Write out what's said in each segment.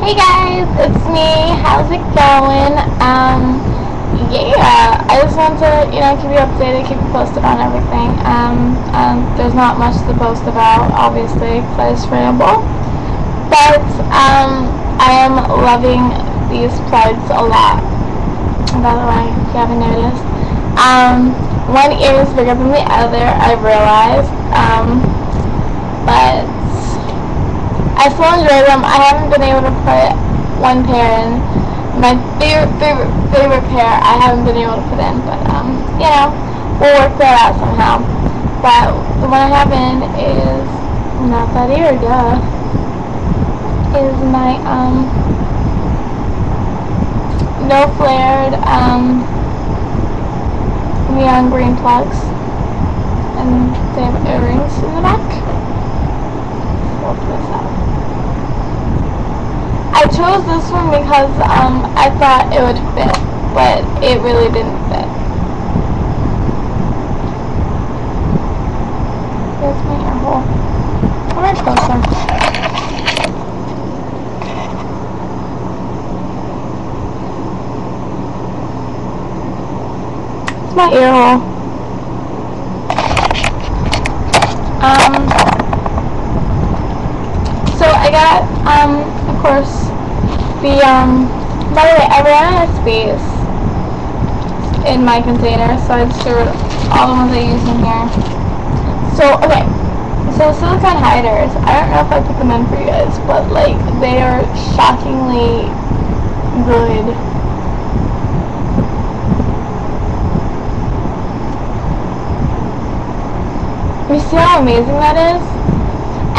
Hey guys, it's me. How's it going? Um, yeah, I just want to, you know, keep you updated, keep you posted on everything. Um, um there's not much to post about, obviously, because I ramble. But, um, I am loving these plugs a lot. By the way, if you haven't noticed. Um, one ear is bigger than the other, I realized. Um, but I still enjoy them. I haven't been able to put one pair in. My favorite, favorite, favorite pair I haven't been able to put in, but, um, you know, we'll work that out somehow. But the one I have in is not that ear, duh. Is my, um, no flared, um, neon green plugs. And they have earrings in the back. This out. I chose this one because um, I thought it would fit, but it really didn't fit. Here's my ear hole. Come here closer. It's my ear hole. Um, so I got, um, of course, the, um, by the way, I ran out of space in my container, so I just threw all the ones I use in here. So, okay, so silicone hiders, I don't know if I put them in for you guys, but, like, they are shockingly good. You see how amazing that is?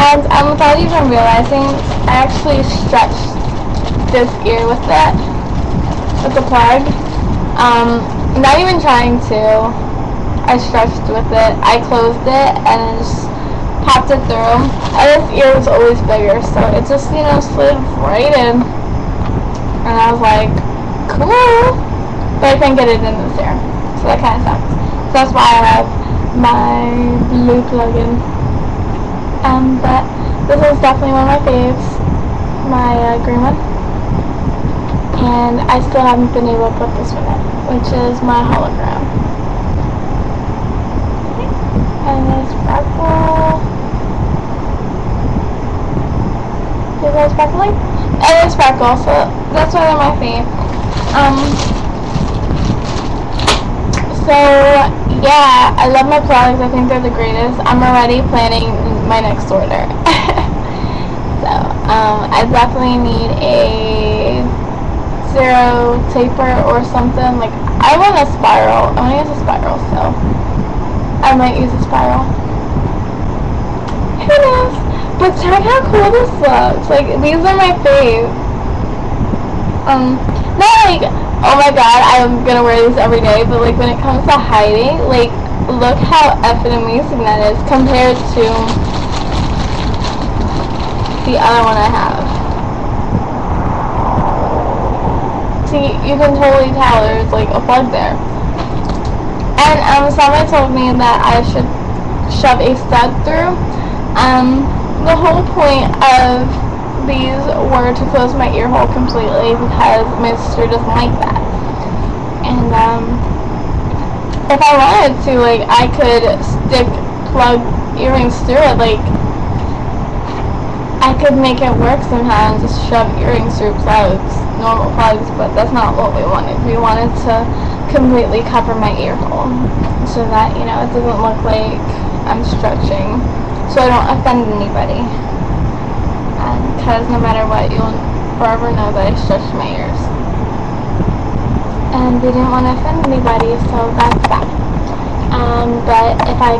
And um, without even realizing, I actually stretched this ear with it, with the plug. Um, not even trying to. I stretched with it. I closed it and just popped it through. And this ear was always bigger, so it just, you know, slid right in. And I was like, cool. But I couldn't get it in this ear. So that kind of sucks. So that's why I have my blue plug-in. Um, but this is definitely one of my faves, my uh, green one. And I still haven't been able to put this one in, which is my hologram. And it's sparkle. Is that sparkling? And it's sparkle, so that's why they're my fave. Um, so, yeah, I love my products. I think they're the greatest. I'm already planning my next order. so, um, I definitely need a zero taper or something. Like, I want a spiral. I want to use a spiral, so I might use a spiral. Who knows? But check how cool this looks. Like, these are my fave. Um, not like, oh my god, I'm gonna wear these every day, but like when it comes to hiding, like look how effing amazing that is compared to the other one I have. See, you can totally tell there's like a plug there. And um, someone told me that I should shove a stud through. Um, the whole point of these were to close my ear hole completely because my sister doesn't like that. And um, if I wanted to, like, I could stick plug earrings through it, like, I could make it work somehow and just shove earrings through plugs, normal plugs, but that's not what we wanted. We wanted to completely cover my ear hole so that, you know, it doesn't look like I'm stretching so I don't offend anybody because no matter what, you'll forever know that I stretched my ears. And we didn't want to offend anybody, so that's that. Um, but if I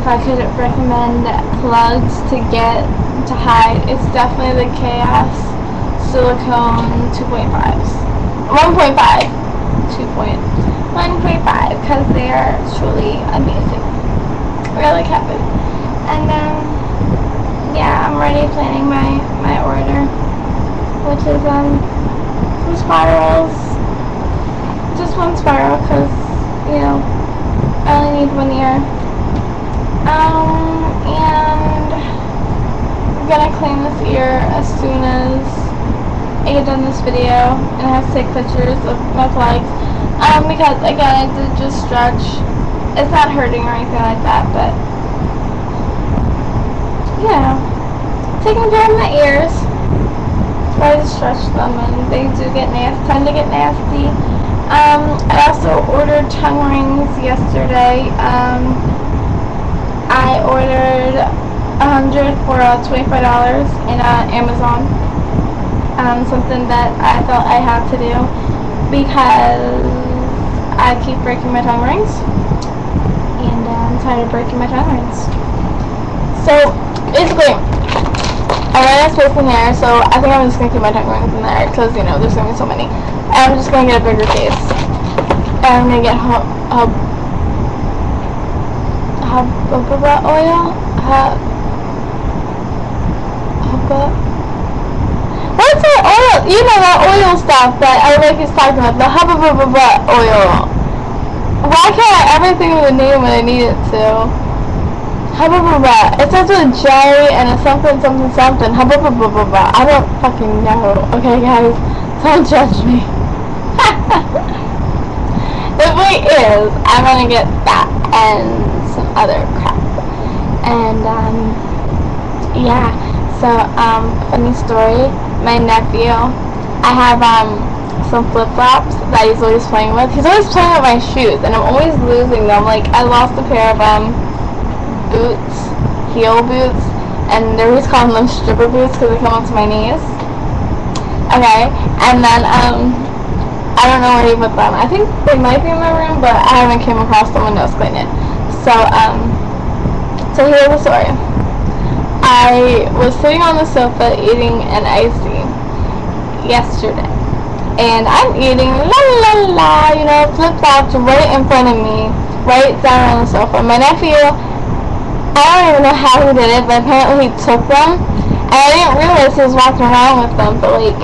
if I could recommend plugs to get to hide, it's definitely the Kaos Silicone 2.5s. 1.5. 2.1.5 because they are truly amazing. Really happy. And um yeah, I'm already planning my, my order, which is, um, some spirals, just one spiral, because, you know, I only need one ear, um, and I'm gonna clean this ear as soon as I get done this video and I have to take pictures of my flags. Um, because again, I did just stretch. It's not hurting or anything like that, but yeah, taking care of my ears. Try to stretch them, and they do get nasty. Tend to get nasty. Um, I also ordered tongue rings yesterday. Um, I ordered a hundred for uh, $25 in uh, Amazon. Um, something that I felt I had to do because I keep breaking my tongue rings and uh, I'm tired of breaking my tongue rings. So basically, I ran out of space in there, so I think I'm just gonna keep my tongue rings in there because you know there's gonna be so many. I'm just going to get a bigger case. And I'm to get hub, hub, hubba oil? Oh, hub, hubba, what's that oil? You know that oil stuff that everybody keeps talking about, the hubba oil. Why can't I ever think of the name when I need it to? Hubba It starts with J and a something something something. Hubba I don't fucking know. Okay guys, don't judge me the point is, I'm gonna get that and other crap. And, um, yeah. So, um, funny story. My nephew, I have, um, some flip-flops that he's always playing with. He's always playing with my shoes, and I'm always losing them. Like, I lost a pair of, um, boots, heel boots, and they're always calling them stripper boots because they come up to my knees. Okay, and then, um, I don't know where he put them. I think they might be in my room, but I haven't came across someone else clean it. So, um, so here's the story. I was sitting on the sofa eating an icy yesterday. And I'm eating la la la, you know, flip-flops right in front of me, right down on the sofa. My nephew, I don't even know how he did it, but apparently he took them. And I didn't realize he was walking around with them, for like,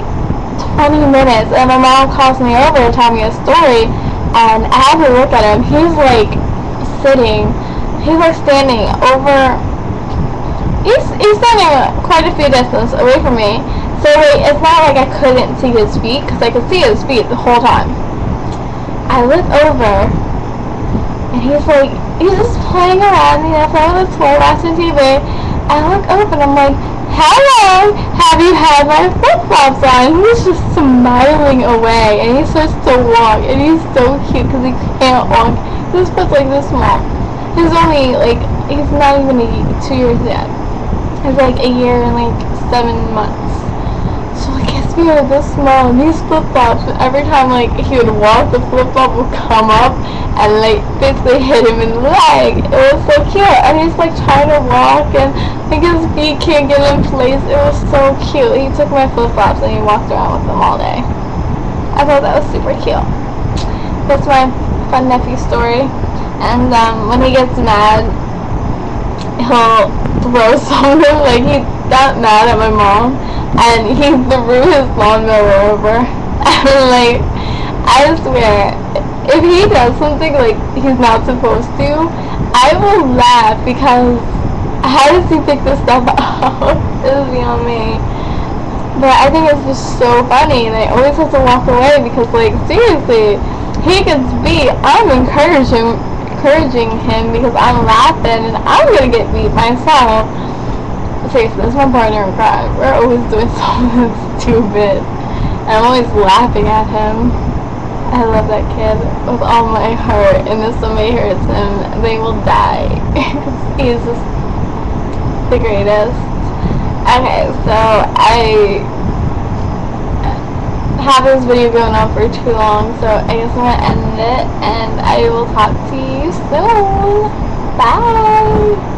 20 minutes and my mom calls me over to tell me a story and I have to look at him. He's like sitting, he's like standing over, he's, he's standing quite a few distance away from me. So like, it's not like I couldn't see his feet because I could see his feet the whole time. I look over and he's like, he's just playing around, you know, playing his toy, watching TV. I look up and I'm like, hello, have you had my flip-flops on? He's just smiling away, and he starts to walk, and he's so cute because he can't walk. This foot's like this small. He's only, like, he's not even a, two years yet. He's like a year and like seven months. So like his feet are this small, and these flip-flops, every time like he would walk, the flip-flop would come up, and like basically hit him in the leg. It was so cute, and he's like trying to walk, and like his feet can't get in place. It was so cute. He took my flip flops and he walked around with them all day. I thought that was super cute. That's my fun nephew story. And um, when he gets mad, he'll throw something. Like he got mad at my mom, and he threw his lawnmower over. And like, I swear, if he does something like he's not supposed to, I will laugh because how does he pick this stuff up? it is beyond me. But I think it's just so funny and I always have to walk away because like seriously, he gets beat. I'm encouraging encouraging him because I'm laughing and I'm gonna get beat myself. Seriously, this is my partner in crime. We're always doing something stupid. And I'm always laughing at him. I love that kid with all my heart, and if somebody hurts him, they will die. He's just the greatest. Okay, so I have this video going on for too long, so I guess I'm going to end it, and I will talk to you soon. Bye!